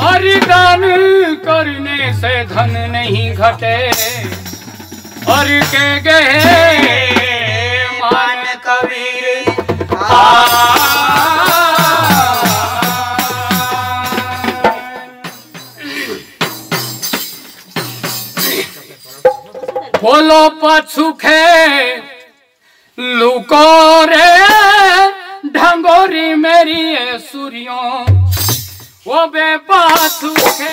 हरिदान करने से धन नहीं घटे। और के गए मान कबीर बोलो पछुखे लुको रे, ढंगोरी मेरी सूरियों। वो बे पाछुखे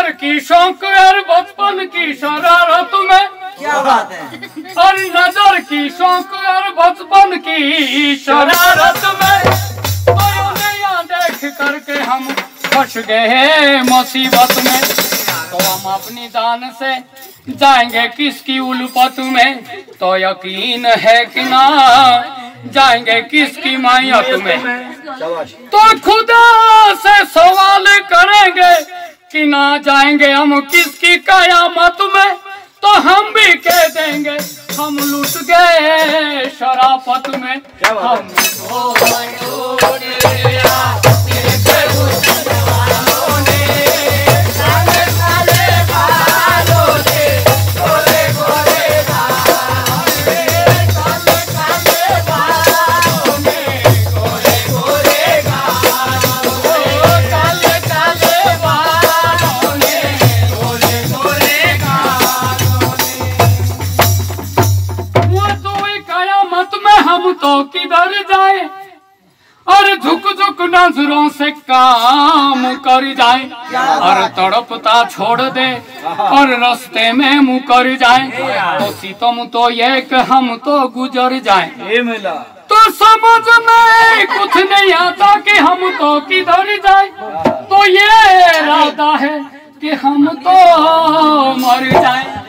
नज़र की शौक और बचपन की शरारत में। क्या बात है? और नज़र की शौक और बचपन की शरारत में। देख करके हम फंस गए मुसीबत में। तो हम अपनी जान से जाएँगे किसकी उल्फत में? तो यकीन है कि ना? जाएँगे किसकी मायत में? तो खुदा से सवाल करेंगे कि ना जाएँगे हम किसकी कयामत में? तो हम भी कह देंगे हम लुट गए शराफत में। बात है? हमको किधर जाए और झुक झुक नज़रों से काम कर जाए। और तड़पता छोड़ दे और रास्ते में मुकर जाए। तो सीतम तो ये हम तो गुजर जाए। मिला। तो समझ में कुछ नहीं आता कि हम तो किधर जाए। तो ये इरादा है कि हम तो मर जाए।